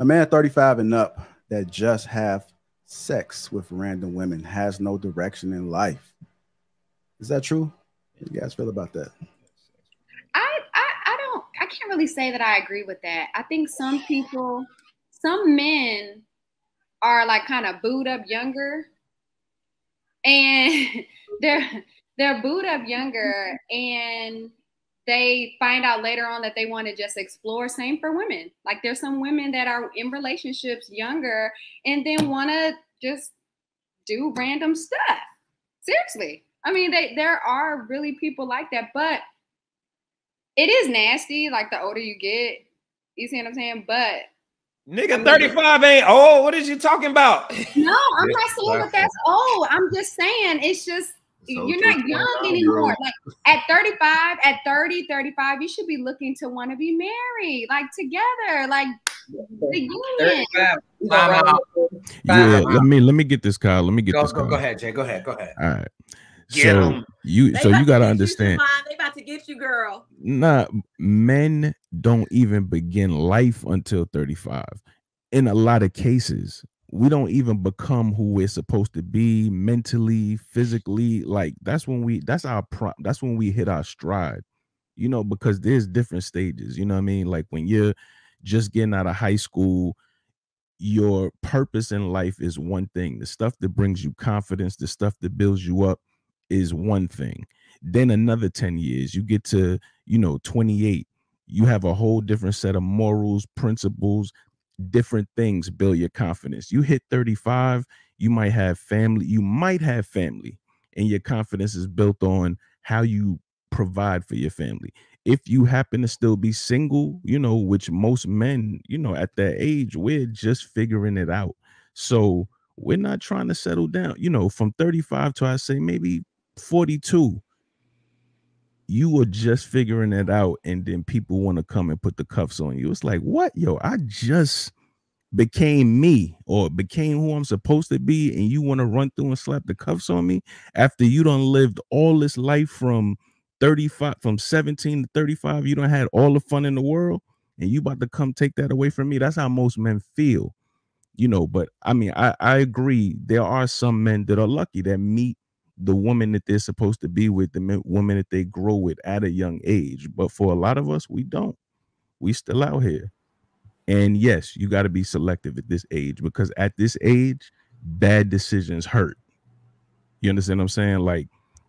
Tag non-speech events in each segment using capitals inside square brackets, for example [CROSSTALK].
A man 35 and up that just have sex with random women has no direction in life. Is that true? Do you guys feel about that? I, I I don't I can't really say that I agree with that. I think some people, some men are like kind of booed up younger and [LAUGHS] they're they're booed up younger and they find out later on that they want to just explore same for women like there's some women that are in relationships younger and then want to just do random stuff seriously i mean they there are really people like that but it is nasty like the older you get you see what i'm saying but Nigga, 35 ain't old. What is you talking about? No, I'm not saying that that's old. I'm just saying it's just so you're not young anymore. Like at 35, at 30, 35, you should be looking to want to be married, like together, like the union. Yeah, let me let me get this, Kyle. Let me get go, this. Go, Kyle. go ahead, Jay. Go ahead. Go ahead. All right. Get so 'em. you They so you gotta get understand. Simone. They about to get you, girl. Nah, men don't even begin life until 35. In a lot of cases, we don't even become who we're supposed to be mentally, physically. Like that's when we that's our pro that's when we hit our stride, you know, because there's different stages, you know what I mean? Like when you're just getting out of high school, your purpose in life is one thing. The stuff that brings you confidence, the stuff that builds you up is one thing. Then another 10 years, you get to, you know, 28, you have a whole different set of morals, principles, different things build your confidence. You hit 35, you might have family, you might have family, and your confidence is built on how you provide for your family. If you happen to still be single, you know, which most men, you know, at that age, we're just figuring it out. So we're not trying to settle down, you know, from 35 to I say maybe 42 you were just figuring it out and then people want to come and put the cuffs on you. It's like what? Yo i just became me or became who i'm supposed to be and you want to run through and slap the cuffs on me? After you don't lived all this life from 35 from 17 to 35 you don't had all the fun in the world and you about to come take that away from me? That's how most men feel you know but i mean i i agree there are some men that are lucky that meet the woman that they're supposed to be with the woman that they grow with at a young age but for a lot of us we don't. We still out here. And yes you got to be selective at this age because at this age bad decisions hurt. You understand what i'm saying? Like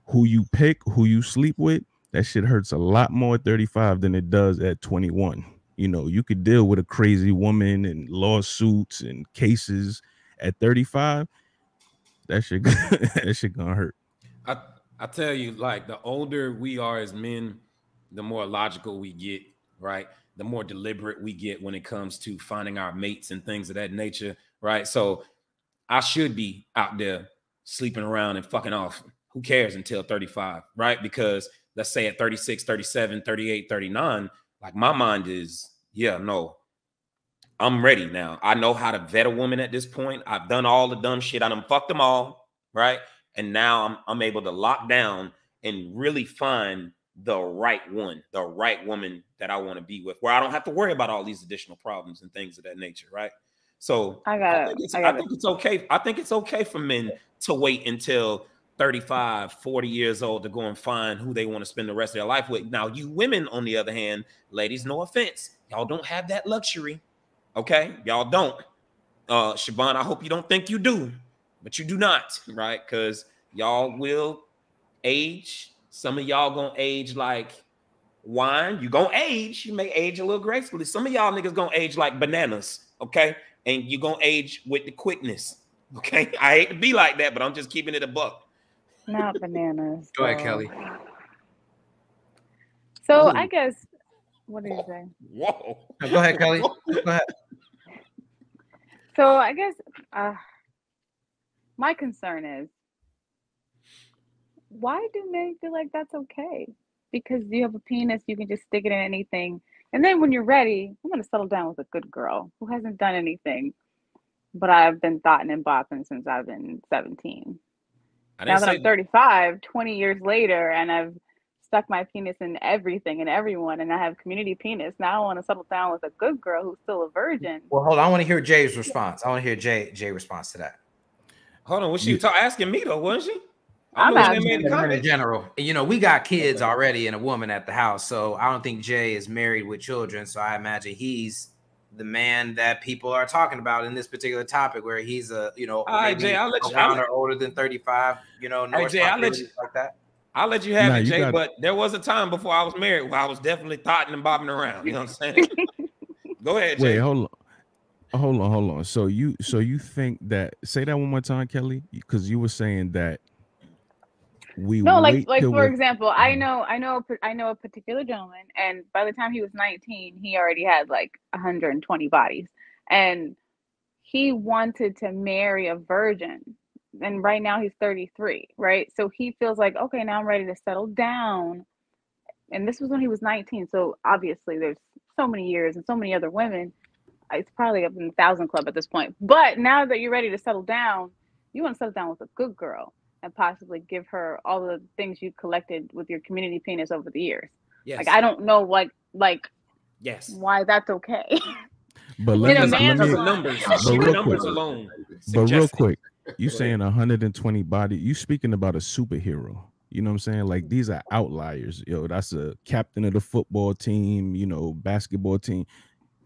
who you pick who you sleep with that shit hurts a lot more at 35 than it does at 21 you know you could deal with a crazy woman and lawsuits and cases at 35 that shit [LAUGHS] that shit gonna hurt I I tell you, like the older we are as men, the more logical we get, right? The more deliberate we get when it comes to finding our mates and things of that nature, right? So I should be out there sleeping around and fucking off. Who cares until 35, right? Because let's say at 36, 37, 38, 39, like my mind is, yeah, no, I'm ready now. I know how to vet a woman at this point. I've done all the dumb shit. I done fucked them all, right? And now I'm I'm able to lock down and really find the right one, the right woman that I want to be with, where I don't have to worry about all these additional problems and things of that nature, right? So I got think it's, I I think it's okay. I think it's okay for men to wait until 35, 40 years old to go and find who they want to spend the rest of their life with. Now, you women, on the other hand, ladies, no offense, y'all don't have that luxury. Okay, y'all don't. Uh, Siobhan, I hope you don't think you do, but you do not, right? Because y'all will age. Some of y'all gonna age like wine. You gonna age. You may age a little gracefully. Some of y'all niggas gonna age like bananas. Okay, and you gonna age with the quickness. [LAUGHS] Okay, I hate to be like that, but I'm just keeping it a buck. Not bananas. Go ahead, Kelly. So Ooh. I guess what did you say? Whoa. Go ahead, Kelly. [LAUGHS] Go ahead. So I guess uh, my concern is why do men feel like that's okay? Because you have a penis, you can just stick it in anything. And then when you're ready, I'm going to settle down with a good girl who hasn't done anything, but I've been thoughting and bopping since I've been 17. I Now that say I'm 35, 20 years later, and I've stuck my penis in everything and everyone, and I have community penis. Now I want to settle down with a good girl who's still a virgin. Well, hold on. I want to hear Jay's response. I want to hear Jay Jay response to that. Hold on, was she ta- asking me though, wasn't she? I'm I asking made the in general. You know, we got kids already and a woman at the house, so I don't think Jay is married with children. So I imagine he's the man that people are talking about in this particular topic, where he's a you know All right, maybe Jay, I'll let you- I'll let- older than thirty five. You know, no Hey, Jay, I'll let you- like that. I'll let you have Nah, it, Jay. got it. But there was a time before I was married where I was definitely thotting and bobbing around. You know what I'm saying? [LAUGHS] Go ahead, Jay. Wait, hold on. Hold on, hold on. So you so you think that say that one more time, Kelly? Because you were saying that we No, like like for example, I mm. know I know I know a particular gentleman, and by the time he was 19, he already had like 120 bodies, and he wanted to marry a virgin, and right now he's 33, right? So he feels like okay, now I'm ready to settle down, and this was when he was 19. So obviously, there's so many years and so many other women. It's probably up in the thousand club at this point. But now that you're ready to settle down, you want to settle down with a good girl and possibly give her all the things you collected with your community penis over the years. yes. Like I don't know what like yes. why that's okay. [LAUGHS] but let a me, man's let me numbers, But real numbers quick- alone. but real quick, you saying 120 body, you speaking about a superhero. You know what I'm saying? Like these are outliers. Yo, that's a captain of the football team, you know, basketball team.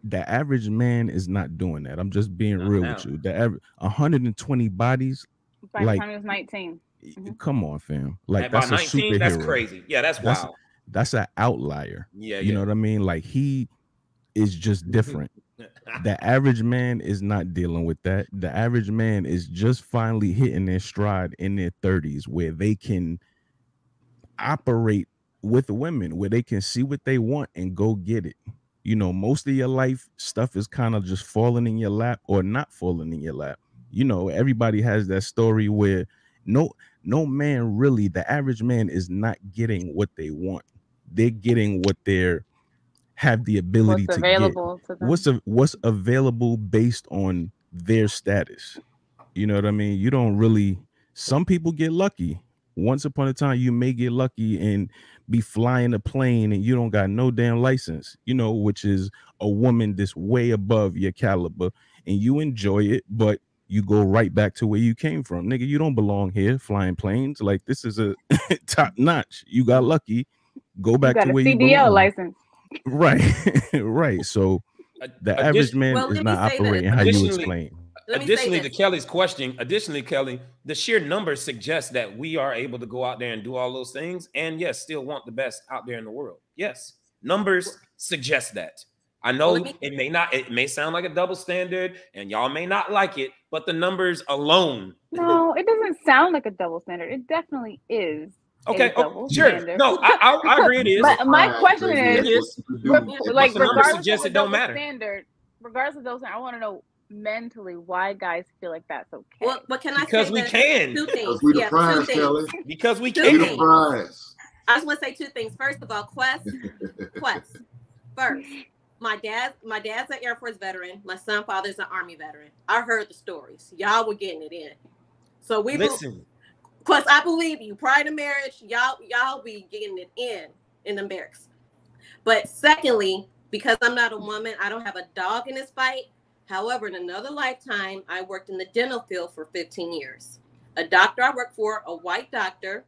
The average man is not doing that. I'm just being Not real now. with you. The average 120 bodies, By Like- the time he was 19. Mhm. come on, fam. Like At about that's a 19, superhero. that's crazy. Yeah, that's That's- wild. That's an outlier. Yeah, You yeah. know what I mean? Like he is just different. [LAUGHS] the average man is not dealing with that. The average man is just finally hitting their stride in their 30s where they can operate with women, where they can see what they want and go get it. You know, most of your life stuff is kind of just falling in your lap or not falling in your lap. You know, everybody has that story where no no man really, the average man is not getting what they want. They're getting what they're have the ability What's to get available to them. what's a, what's available based on their status. You know what I mean? You don't really. Some people get lucky. Once upon a time, you may get lucky and be flying a plane, and you don't got no damn license. You know, which is a woman that's way above your caliber, and you enjoy it, but you go right back to where you came from, nigga. You don't belong here flying planes. Like this is a [LAUGHS] top notch. You got lucky. Go you back got to a where you CDL belong. license. Right, [LAUGHS] right. So the Addi- average man Well, is not operating how you explain. Let additionally to. Kelly's question, additionally, Kelly, the sheer numbers suggest that we are able to go out there and do all those things, and yes, still want the best out there in the world. Yes, numbers suggest that. I know Well, me- it may not, it may sound like a double standard, and y'all may not like it, but the numbers alone. No, it doesn't sound like a double standard. It definitely is. a Okay, oh, double sure. standard. No, I, I, I [LAUGHS] agree. It is. But my Alright, question so is, It is. Re- Re- like the numbers regardless suggest of a it don't matter. standard, regardless of those, I want to know mentally why guys feel like that's okay. Well, but can I Because say we can. Two things. Because we the Yeah, two prize, things. Kelly. [LAUGHS] Because we Two We the can. prize. I just want to say two things. First of all, Quest, Quest. First, my dad, my dad's an Air Force veteran. My son father's an Army veteran. I heard the stories. Y'all were getting it in. So we be- Listen, Quest, I believe you. Prior to marriage, y'all y'all be getting it in in the barracks. But secondly, because I'm not a woman, I don't have a dog in this fight. However, in another lifetime, I worked in the dental field for 15 years. A doctor I worked for, a white doctor,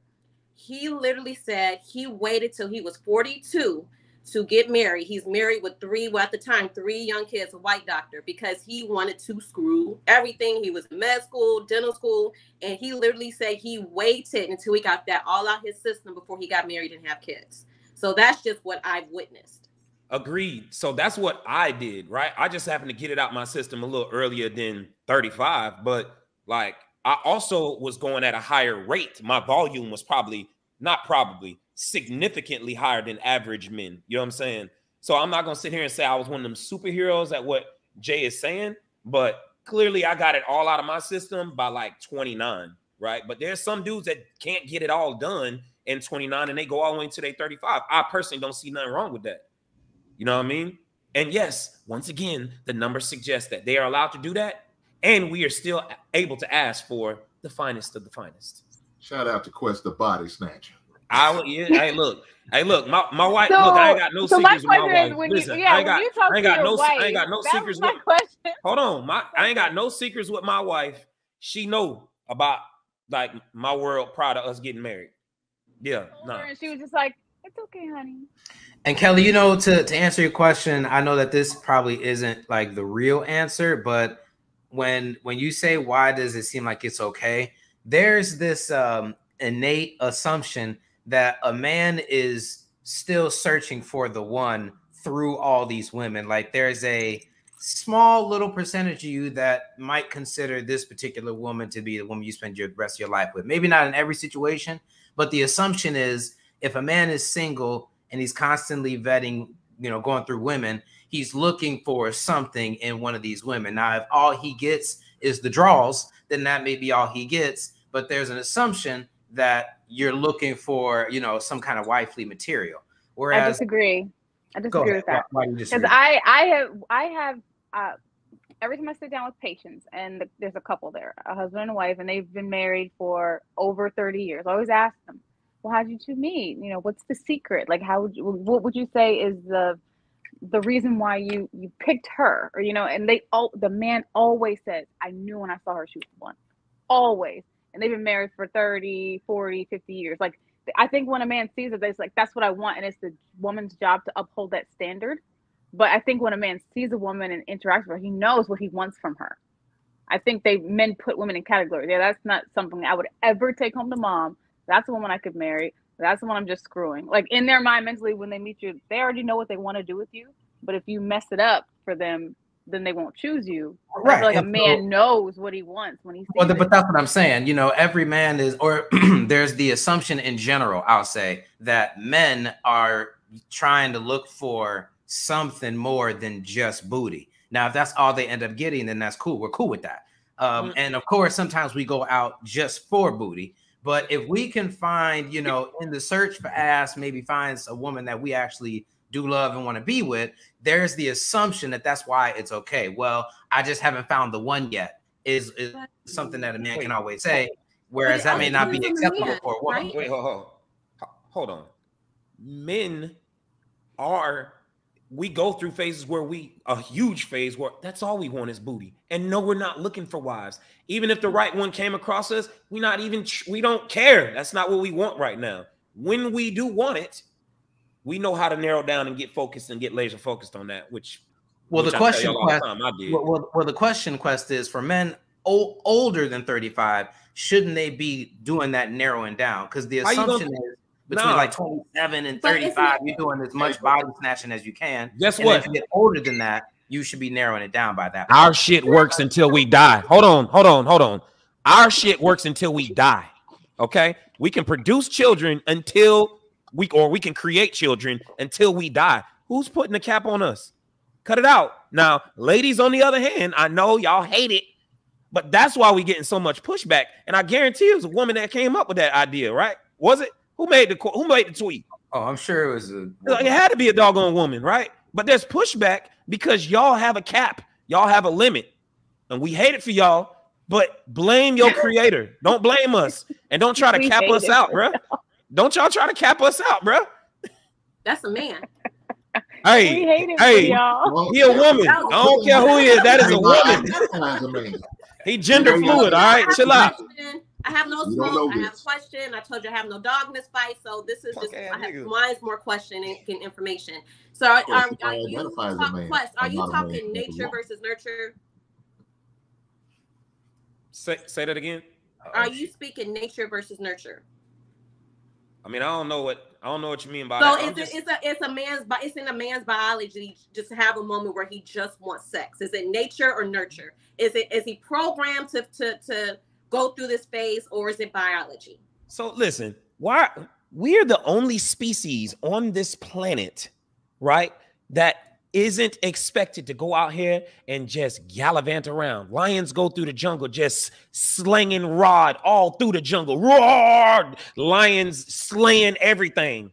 he literally said he waited till he was 42 to get married. He's married with three, well, at the time, three young kids, a white doctor, because he wanted to screw everything. He was in med school, dental school, and he literally said he waited until he got that all out his system before he got married and have kids. So that's just what I've witnessed. Agreed. So that's what I did, right? I just happened to get it out my system a little earlier than 35, but like I also was going at a higher rate. My volume was probably not probably significantly higher than average men. You know what I'm saying? So I'm not gonna sit here and say I was one of them superheroes at what Jay is saying, but clearly I got it all out of my system by like 29, right? But there's some dudes that can't get it all done in 29 and they go all the way to their 35. I personally don't see nothing wrong with that. You know what I mean? And yes, once again, the numbers suggest that they are allowed to do that, and we are still able to ask for the finest of the finest. Shout out to Quest the Body Snatcher. I. Yeah. Hey, look. Hey, look. My, my wife. So, look, I ain't got no so my secrets with my wife. when Listen, you yeah I ain't when got. you talk I ain't got no. wife, I ain't got no that secrets was my with. question. Hold on. My. I ain't got no secrets with my wife. She know about like my world prior to us getting married. Yeah. No. her and she was just like, "It's okay, honey." And Kelly, you know, to, to answer your question, I know that this probably isn't like the real answer, but when when you say why does it seem like it's okay, there's this um, innate assumption that a man is still searching for the one through all these women. Like there's a small little percentage of you that might consider this particular woman to be the woman you spend your rest of your life with. Maybe not in every situation, but the assumption is if a man is single and he's constantly vetting, you know, going through women, he's looking for something in one of these women. Now, if all he gets is the draws, then that may be all he gets. But there's an assumption that you're looking for, you know, some kind of wifely material. Whereas I disagree. I disagree with that. Why, why do you Because? I, I have, I have, uh, every time I sit down with patients, and th- there's a couple there, a husband and a wife, and they've been married for over 30 years. I always ask them, "Well, how did you two meet? You know, what's the secret? Like, how would you, what would you say is the, the reason why you you picked her? Or you know?" And they all, the man always says, "I knew when I saw her, she was the one." Always, and they've been married for 30, 40, 50 years. Like, I think when a man sees it, it's like that's what I want, and it's the woman's job to uphold that standard. But I think when a man sees a woman and interacts with her, he knows what he wants from her. I think they men put women in categories. Yeah, that's not something I would ever take home to mom. That's the woman I could marry. That's the one I'm just screwing. Like in their mind, mentally, when they meet you, they already know what they want to do with you. But if you mess it up for them, then they won't choose you. Right, like a man so- knows what he wants when he sees Well, it. but that's what I'm saying. You know, every man is, or [CLEARS THROAT] there's the assumption in general, I'll say, that men are trying to look for something more than just booty. Now, if that's all they end up getting, then that's cool. We're cool with that. Um, Mm. and of course, sometimes we go out just for booty. But if we can find, you know, in the search for ass, maybe finds a woman that we actually do love and want to be with, there's the assumption that that's why it's okay. Well, I just haven't found the one yet. Is is something that a man can always say, whereas that may not be depends on the acceptable for a woman. Wait, hold, hold, Ho- hold on. Men are we go through phases where we a huge phase where that's all we want is booty, and no, we're not looking for wives. Even if the right one came across us, we not even we don't care. That's not what we want right now. When we do want it, we know how to narrow down and get focused and get laser focused on that. Which Well, which the I question the quest, did. well, well, the question quest is for men o- older than 35, shouldn't they be doing that narrowing down? Because the assumption is between Nah. like 27 and 35, you're doing as much body snatching as you can. Guess And what? If you get older than that, you should be narrowing it down by that. Our shit works until we die. Hold on, hold on, hold on. Our shit works until we die. Okay? We can produce children until we or we can create children until we die. Who's putting the cap on us? Cut it out. Now, ladies, on the other hand, I know y'all hate it, but that's why we getting so much pushback. And I guarantee it was a woman that came up with that idea, right? Was it? Who made the who made the tweet? Oh, I'm sure it was a. It had to be a doggone woman, right? But there's pushback because y'all have a cap, y'all have a limit, and we hate it for y'all. But blame your [LAUGHS] creator. Don't blame us, and don't try to We cap us out, for bruh. Don't y'all try to cap us out, bruh. That's a man. we Hey, hate it hey, y'all. He a woman. I don't care who he is. That is a woman. Identifies a man. He gender fluid. All right, chill out. Question. I have no You smoke. I have a question. I told you I have no dog in this fight. So this is just Okay, I have, nigga. mine's more question and, and information. So are, are, are you identifies talk, quest, are you not a man. talking nature versus nurture? Say, say that again. Are you speaking nature versus nurture? I mean, I don't know what I don't know what you mean by So that. I'm it's, just- a, it's a it's a man's bi- it's in a man's biology just to have a moment where he just wants sex. Is it nature or nurture? Is it is he programmed to to to go through this phase or is it biology? So listen, why we're the only species on this planet, right? That isn't expected to go out here and just gallivant around. Lions go through the jungle just slinging rod all through the jungle. Roar! Lions slaying everything.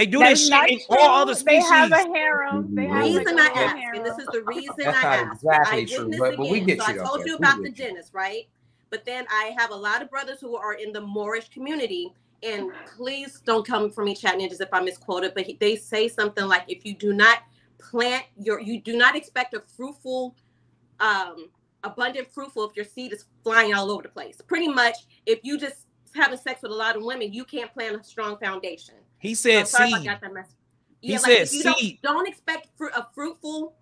They do That's this shit in true. all other species. They have a harem. They have reason like, I a asked, harem. and this is the reason That's I not asked. exactly I true, witnessed but- but we again. get so you I told you about get the you. dentist, right? But then I have a lot of brothers who are in the Moorish community, and please don't come for me, chat ninjas, if I misquoted, but he, they say something like, if you do not plant your, you do not expect a fruitful, um, abundant fruitful if your seed is flying all over the place. Pretty much, if you just having sex with a lot of women, you can't plant a strong foundation. He said sorry if I seed. got that mess. He like said if you don't, seed. don't expect fruit, a fruitful.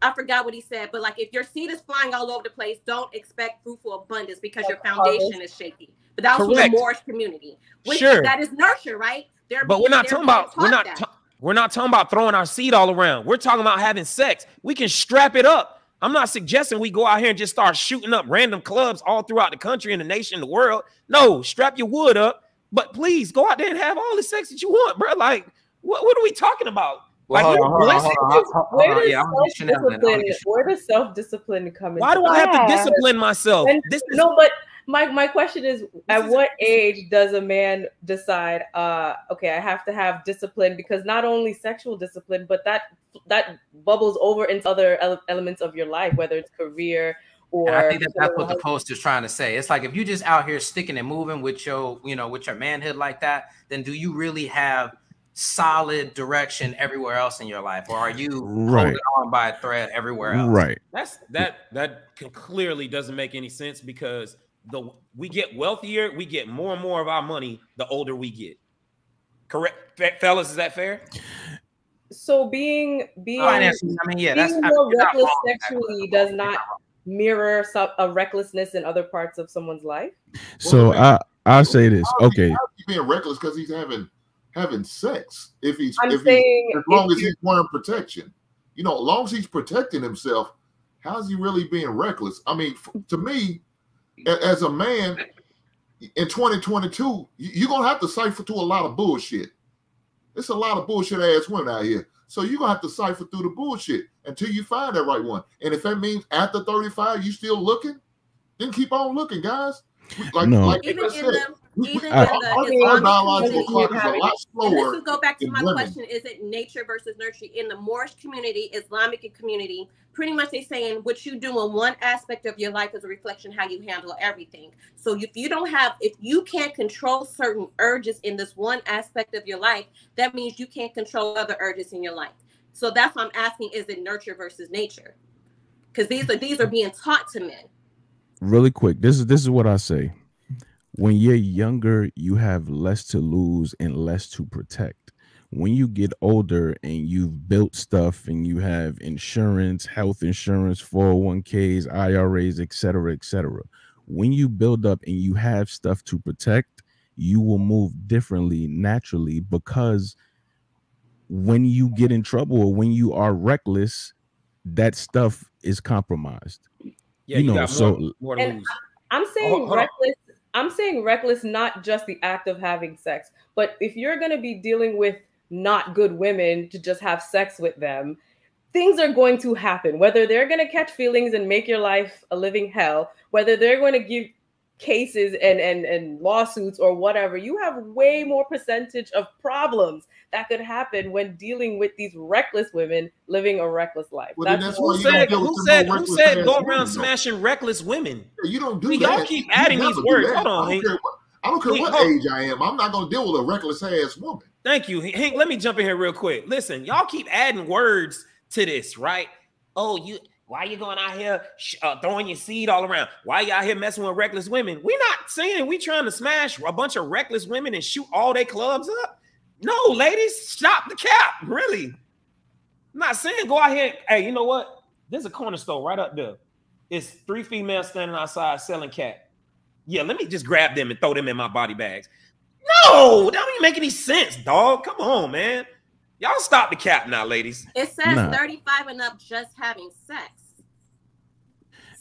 I forgot what he said, but like if your seed is flying all over the place, don't expect fruitful abundance because your Like foundation is shaky. But that was from Correct. the Moorish community, which Sure. that is nurture, right? They're But we're not talking about we're not ta- we're not talking about throwing our seed all around. We're talking about having sex. We can strap it up. I'm not suggesting we go out here and just start shooting up random clubs all throughout the country and the nation, the world. No, strap your wood up. But please go out there and have all the sex that you want, bro. Like, what, what are we talking about? Like, hold you're on, hold on, blessed. hold on, hold on, hold Where does Yeah, I'm gonna get Chanel then. I wanna self-discipline? get Where does self-discipline come in? Why do I have to discipline myself? And This is no, but my my question is, at is- what age does a man decide? Uh, okay, I have to have discipline because not only sexual discipline, but that that bubbles over into other ele- elements of your life, whether it's career or. And I think that that's what the post is trying to say. It's like if you just out here sticking and moving with your, you know, with your manhood like that, then do you really have solid direction everywhere else in your life, or are you Right. holding on by a thread everywhere else? Right. That's that that c- clearly doesn't make any sense because the we get wealthier, we get more and more of our money the older we get. Correct, Fe- fellas? Is that fair? So being being Finances, I mean, yeah, that's being I mean, more reckless wrong that, sexually but- does not mirror some, a recklessness in other parts of someone's life. So I I'll say this. Okay. He's being reckless because he's having having sex. If he's I'm if he's, as long if as he's wearing protection, you know, as long as he's protecting himself, how's he really being reckless? I mean, f- to me, a- as a man in 2022, you- you're gonna have to cipher to a lot of bullshit. It's a lot of bullshit ass women out here. So you're gonna have to cipher through the bullshit until you find that right one. And if that means after 35 you still looking, then keep on looking, guys. Like, No. like Even in said, the we- even [LAUGHS] we- the Islamic biological community, clock is a lot And this would go back to my women. question: Is it nature versus nurture? In the Moorish community, Islamic community, pretty much they're saying what you do in one aspect of your life is a reflection how you handle everything. So if you don't have, if you can't control certain urges in this one aspect of your life, that means you can't control other urges in your life. So that's why I'm asking: Is it nurture versus nature? Because these are these are being taught to men. really quick this is this is what i say when you're younger you have less to lose and less to protect when you get older and you've built stuff and you have insurance health insurance 401ks iras etc cetera, etc cetera, when you build up and you have stuff to protect you will move differently naturally because when you get in trouble or when you are reckless that stuff is compromised Yeah, You you, know, got so- more, more to lose. I'm saying hold on. reckless. I'm saying reckless, not just the act of having sex, but if you're going to be dealing with not good women to just have sex with them, things are going to happen. Whether they're going to catch feelings and make your life a living hell, whether they're going to give cases and and and lawsuits or whatever, you have way more percentage of problems that could happen when dealing with these reckless women living a reckless life. Well, That's that's Who why you said? deal Who said? more Who said? ass Go women, around though. smashing reckless women. You don't do See, that. y'all keep adding these words. Hold on, I don't care what, I don't care Wait, what age I am. I'm not going to deal with a reckless ass woman. Thank you, Hank. Let me jump in here real quick. Listen, y'all keep adding words to this, right? Oh, you. Why you going out here sh- uh, throwing your seed all around? Why you out here messing with reckless women? We're not saying we trying to smash a bunch of reckless women and shoot all their clubs up. No, ladies, stop the cap. Really, I'm not saying go out here. Hey, you know what? There's a corner store right up there. It's three females standing outside selling cat. Yeah, let me just grab them and throw them in my body bags. No, that don't even make any sense, dog. Come on, man. Y'all stop the cap now, ladies. It says Nah. 35 and up just having sex.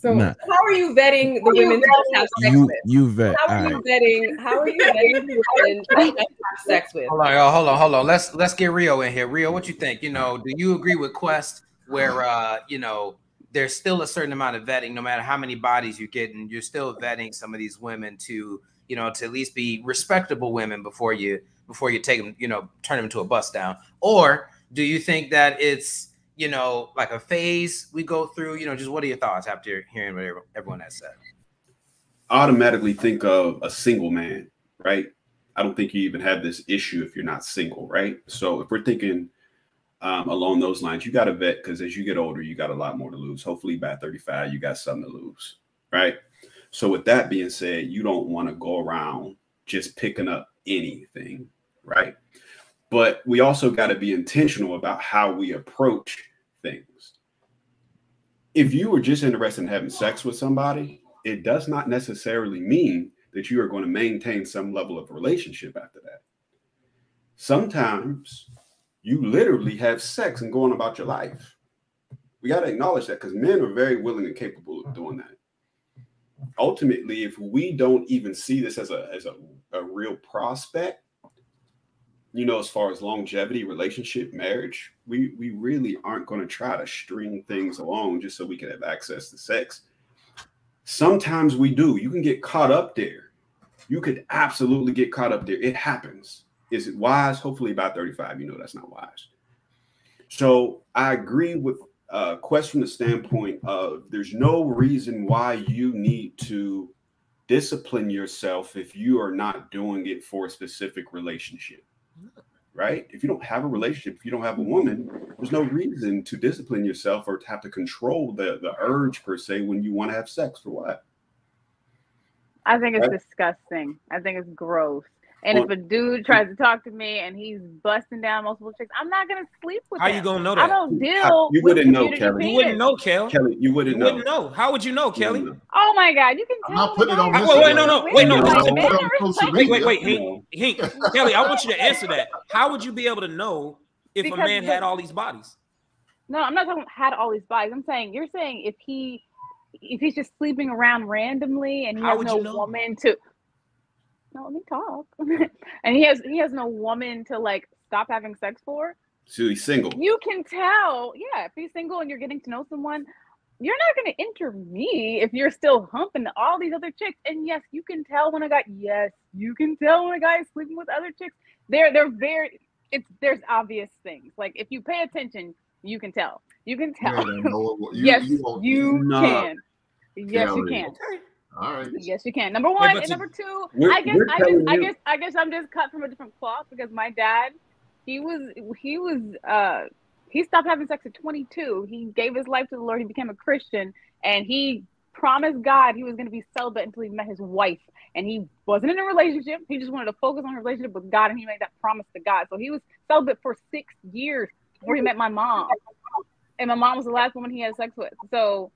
So Nah. how are you vetting the women to have sex you with? you vet How are all you vetting? How are you vetting the women to have sex with? Hold on, y'all. Hold on, hold on. Let's let's get Rio in here. Rio, what you think? You know, do you agree with Quest where uh, you know, there's still a certain amount of vetting, no matter how many bodies you get, and you're still vetting some of these women to, you know, to at least be respectable women before you before you take them, you know, turn them into a bust down? Or do you think that it's you know, like a phase we go through? You know, just what are your thoughts after hearing what everyone has said? automatically think of a single man, right? I don't think you even have this issue if you're not single, right? So if we're thinking um, along those lines, you got to vet because as you get older, you got a lot more to lose. Hopefully, by 35, you got something to lose, right? So with that being said, you don't want to go around just picking up anything, right? But we also got to be intentional about how we approach things. If you were just interested in having sex with somebody, it does not necessarily mean that you are going to maintain some level of relationship after that. Sometimes you literally have sex and going about your life. We got to acknowledge that because men are very willing and capable of doing that. Ultimately, if we don't even see this as a as a, a real prospect, you know, as far as longevity, relationship, marriage, we we really aren't going to try to string things along just so we can have access to sex. Sometimes we do. You can get caught up there. You could absolutely get caught up there. It happens. Is it wise? Hopefully, by 35, you know that's not wise. So I agree with uh, Quest from the standpoint of there's no reason why you need to discipline yourself if you are not doing it for a specific relationship right? If you don't have a relationship, if you don't have a woman, there's no reason to discipline yourself or to have to control the the urge per se when you want to have sex for what? I think it's Right. disgusting. I think it's gross. And Well- if a dude tries to talk to me and he's busting down multiple chicks, I'm not gonna sleep with How him. you gonna know that? I don't How- deal you wouldn't know, community Kelly. You wouldn't know, Kel. Kelly, you You wouldn't know. wouldn't know. How would you know, Kelly? wouldn't know. Oh my god, you can Tell I'm tell. not putting it on guys- Wait, wait, no, no, wait, no, Women listen, are- men put it are on social Wait, wait, wait, media. Hank, Hank, Kelly, I want you to answer that. How would you be able to know if Because a man had all these bodies? No, I'm not talking had all these bodies. I'm saying you're saying if he if he's just sleeping around randomly and he How has no you know? woman to no, let me talk. [LAUGHS] and he has he has no woman to like stop having sex for. So he's single. You can tell, yeah, if he's single and you're getting to know someone, you're not gonna enter me if you're still humping all these other chicks. And yes, you can tell when a guy yes, you can tell when a guy is sleeping with other chicks. They're they're very it's there's obvious things. Like if you pay attention, you can tell. You can tell. ain't gonna know what- you- [LAUGHS] yes, you won't- you can. Yes, you Kelly. can. All right. Yes, you can. Number one but and number two. We're- I guess I guess telling I guess I guess I'm just cut from a different cloth because my dad, he was he was uh he stopped having sex at 22. He gave his life to the Lord. He became a Christian, and he promised God he was going to be celibate until he met his wife. And he wasn't in a relationship. He just wanted to focus on his relationship with God, and he made that promise to God. So he was celibate for six years before he met my mom. And my mom was the last woman he had sex with. So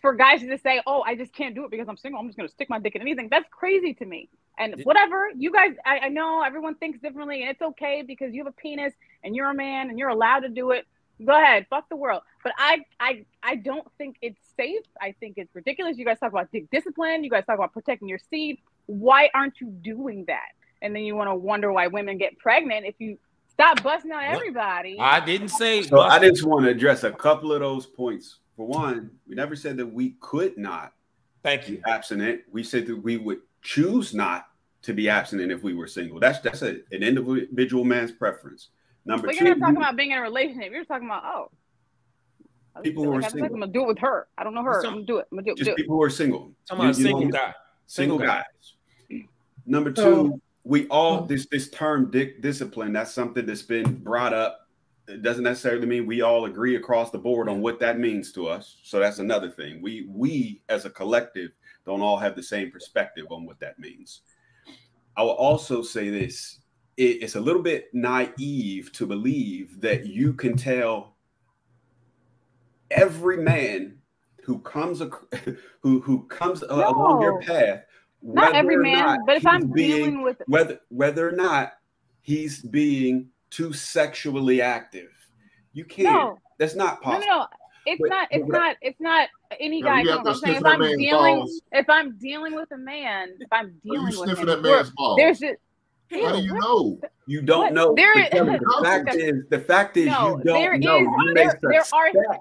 for guys to say, "Oh, I just can't do it because I'm single. I'm just going to stick my dick in anything," that's crazy to me. And Did- whatever you guys, I, I know everyone thinks differently, and it's okay because you have a penis and you're a man and you're allowed to do it. Go ahead, fuck the world. But I, I, I don't think it's safe. I think it's ridiculous. You guys talk about dick discipline. You guys talk about protecting your seed. Why aren't you doing that? And then you want to wonder why women get pregnant if you stop busting out everybody. I didn't say. So I just want to address a couple of those points. For one, we never said that we could not Thank be you. abstinent. We said that we would choose not to be abstinent if we were single. That's that's a, an individual man's preference. Number But two, you're not talking about being in a relationship. You're talking about oh, I People feel who like are having sex, single. I'm gonna do it with her. I don't know her. I'm gonna do it. I'm gonna do it. just Do it. people who are single. Talking about a You- you single know, guy. Single Single guy. guys. Number two, So- we all this this term dick discipline. That's something that's been brought up. It doesn't necessarily mean we all agree across the board on what that means to us. So that's another thing. We we as a collective don't all have the same perspective on what that means. I will also say this: it- it's a little bit naive to believe that you can tell every man who comes ac- [LAUGHS] who who comes a- along your path. Not every man, not but if I'm being- dealing with whether whether or not he's being too sexually active. You can't. no, That's not possible. no, no. It's But- not. It's but- not. It's not any No, guy. you doing have I'm saying if I'm dealing, balls. if I'm dealing with a man, if I'm Are dealing you with sniffing him, that man's balls? there's just How do you know? You don't What? know. There but is- Kelly, the fact is, the fact is, No, you don't know. is- you may there- there are-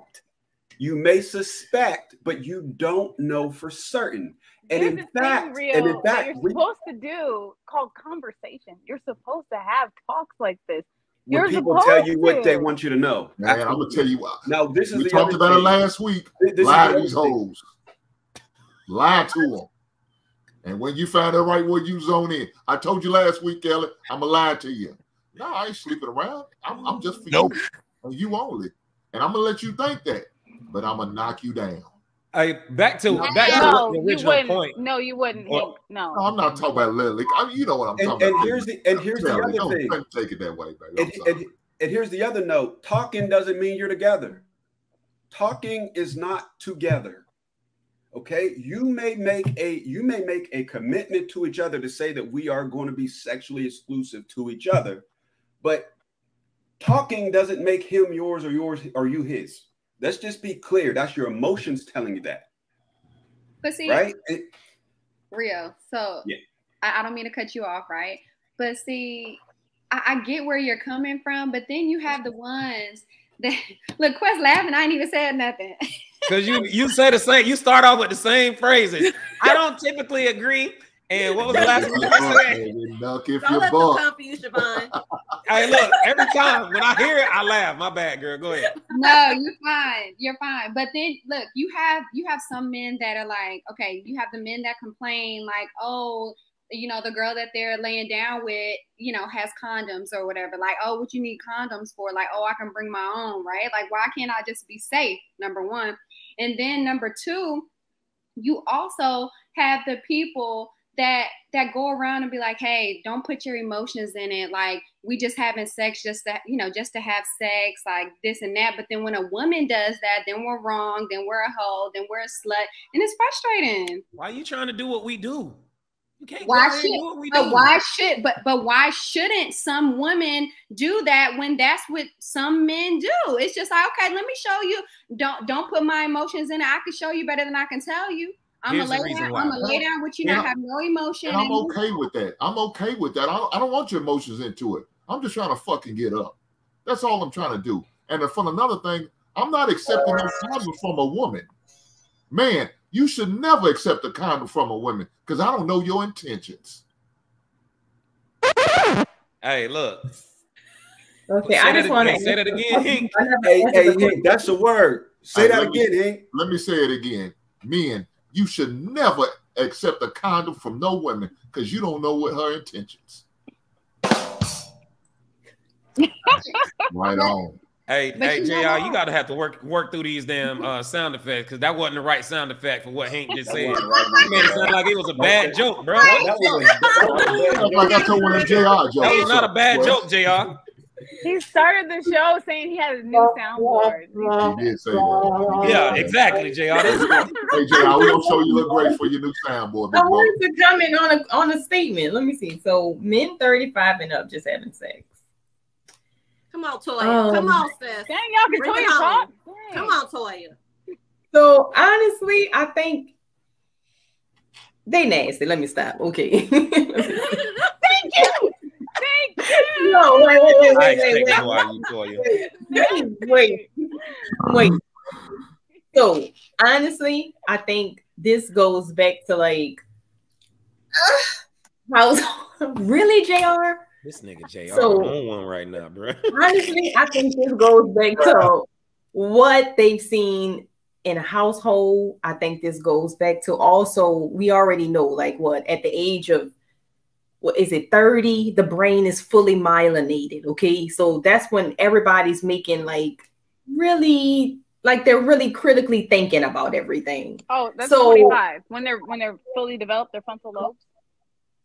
You may suspect, but you don't know for certain. And in fact, thing, Rio, and in that fact, you're we- supposed to do called conversation. You're supposed to have talks like this. When You're people tell you what they want you to know. Man, I'm gonna tell you what. Now, this is We the talked other about it last week. This Lie to these thing. hoes. Lie to them. And when you find the right word, you zone in. I told you last week, Kelly, I'm gonna lie to you. No, I ain't sleeping around. I'm, I'm just for Nope. you and you only. And I'm gonna let you think that, but I'm gonna knock you down. Hey, back to back to no, the you original wouldn't. point. No, you wouldn't. Oh. Well, no. No, I'm not talking about Lily. I mean, you know what I'm And, talking and about. here's the and here's the other don't, thing. don't take it that way, baby. And, and, and here's the other note. Talking doesn't mean you're together. Talking is not together. Okay, you may make a you may make a commitment to each other to say that we are going to be sexually exclusive to each other, but talking doesn't make him yours or yours or you his. Let's just be clear. That's your emotions telling you that, But see, right? It- Rio. So Yeah. I, I don't mean to cut you off, right? But see, I, I get where you're coming from, but then you have the ones that [LAUGHS] look Quest laughing. I ain't even said nothing. [LAUGHS] Because you you say the same, you start off with the same phrases. [LAUGHS] I don't typically agree. And what was the last one I said? Baby, Knock if Don't you let them come for you, Siobhan. [LAUGHS] Hey, look, every time when I hear it, I laugh. My bad, girl. Go ahead. no, you're fine. You're fine. But then look, you have you have some men that are like, okay, you have the men that complain like, oh, you know, the girl that they're laying down with, you know, has condoms or whatever. Like, oh, what you need condoms for? Like, oh, I can bring my own, right? Like, why can't I just be safe? Number one. And then number two, you also have the people that that go around and be like, hey, don't put your emotions in it. Like, we just having sex just to, you know, just to have sex, like this and that. But then when a woman does that, then we're wrong, then we're a hoe, then we're a slut. And it's frustrating. Why are you trying to do what we do? You can't Why out here and should do what we but do. why should but but why shouldn't some women do that when that's what some men do? It's just like, okay, let me show you. Don't don't put my emotions in it. I can show you better than I can tell you. I'm Here's gonna lay down, why. I'm gonna lay down with you, And not I- have no emotion. And I'm okay with that. I'm okay with that. I don't, I don't want your emotions into it. I'm just trying to fucking get up. That's all I'm trying to do. And then from another thing, I'm not accepting no condom from a woman. Man, you should never accept a condom from a woman because I don't know your intentions. Hey, look. Okay, Say I just want to Say that again, hey, hey, hey, that's a word. Say Hey, that let me- again, Hank. Let me say it again. Men, you should never accept a condom from no woman because you don't know what her intentions. [LAUGHS] right on. Hey, But hey, you Jr. know You gotta have to work work through these damn uh, sound effects because that wasn't the right sound effect for what Hank just said. You made it sound like it was a bad joke, bro. That, that was, that was a bad That's like I told one of them JR jokes. That was not a bad joke, Jr. He started the show saying he had a new soundboard. He did say that. Yeah, exactly, Jr. That's- Hey, JR, we're gonna show you look great for your new soundboard. I boy. wanted to comment on a on a statement. Let me see. So men 35 and up just having sex. Come on, Toya. Um, Come on, sis. Dang, y'all can Bring tell it you home. talk. Dang. Come on, Toya. So honestly, I think they nasty. Let me stop. Okay. [LAUGHS] Thank you. Thank you. No, wait, wait, wait, I wait, wait, wait. more out of you, Toya. wait, wait, wait. So honestly, I think this goes back to like [SIGHS] how really, Jr. This nigga Jr. So- on one right now, bro. Honestly, I think this goes back to what they've seen in a household. I think this goes back to also we already know like what at the age of what is it 30 the brain is fully myelinated okay? So that's when everybody's making like really like they're really critically thinking about everything. Oh, that's So- 25. When they're when they're fully developed, their frontal lobes.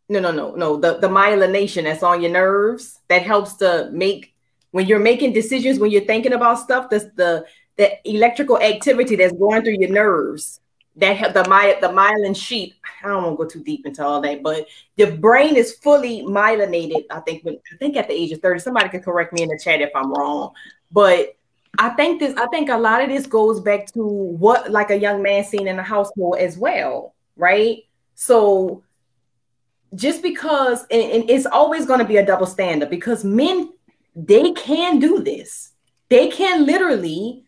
no no no no. The, the myelination that's on your nerves that helps to make when you're making decisions when you're thinking about stuff that's the the electrical activity that's going through your nerves that have the my the myelin sheath i don't want to go too deep into all that but the brain is fully myelinated i think when i think at the age of 30 somebody can correct me in the chat if i'm wrong but i think this i think a lot of this goes back to what like a young man seen in a household as well right? So just because and, and it's always going to be a double standard because men they can do this. They can literally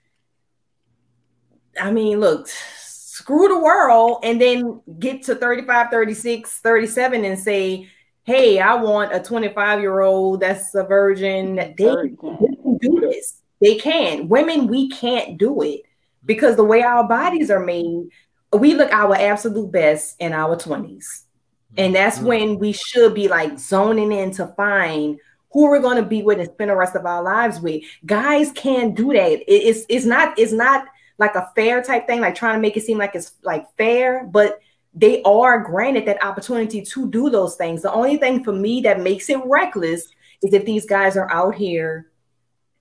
i mean look screw the world and then get to 35 36 37 and say hey i want a 25 year old that's a virgin they, they can do this they can women we can't do it because the way our bodies are made we look our absolute best in our 20s And that's Mm. when we should be like zoning in to find who we're going to be with and spend the rest of our lives with. Guys can't do that. It- it's it's not it's not like a fair type thing, like trying to make it seem like it's like fair, but they are granted that opportunity to do those things. The only thing for me that makes it reckless is if these guys are out here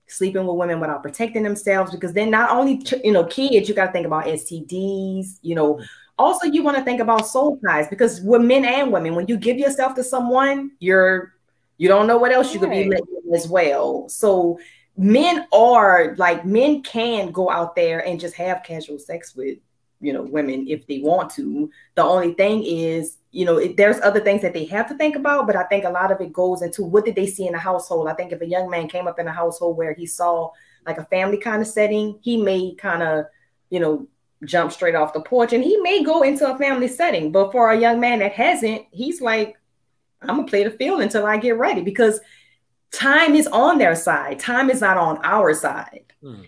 sleeping with women without protecting themselves because then not only you know kids you got to think about STDs you know. Also you want to think about soul ties because with men and women when you give yourself to someone you're you don't know what else you could be letting as well. So men are like men can go out there and just have casual sex with you know women if they want to. The only thing is you know it, there's other things that they have to think about but i think a lot of it goes into what did they see in the household. I think if a young man came up in a household where he saw like a family kind of setting he may kind of you know jump straight off the porch and he may go into a family setting. But for a young man that hasn't he's like i'm gonna play the field until i get ready. Because time is on their side time is not on our side Hmm.